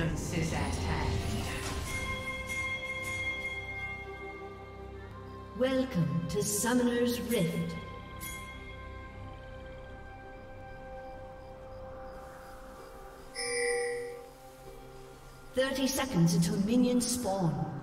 Vengeance is at hand. Welcome to Summoner's Rift. Thirty seconds until minions spawn.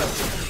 Let's go.